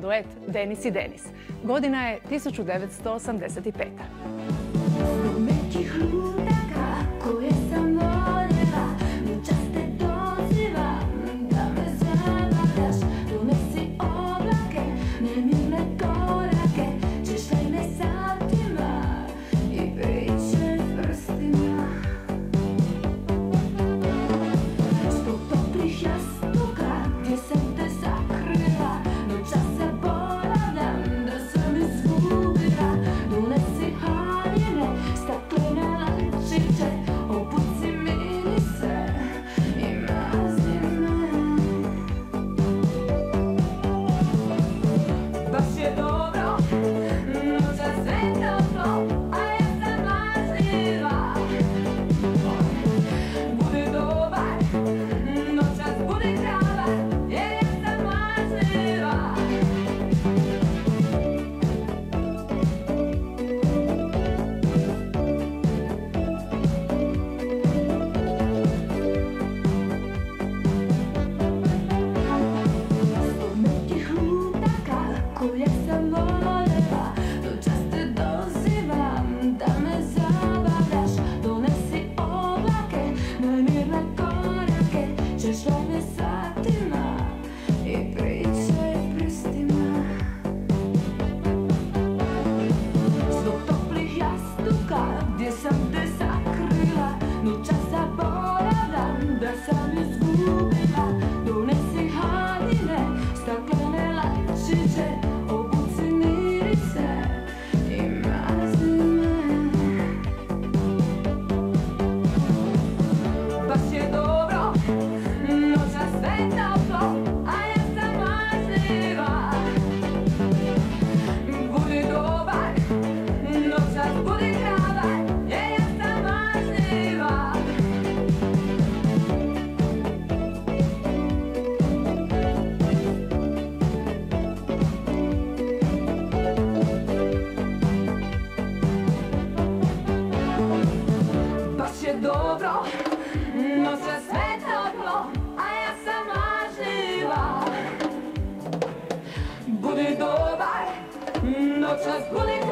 duet Denis i Denis. Godina je 1985. just like się dobro, no se sve toplo, a ja sama živa. Budi dobar, noćas budi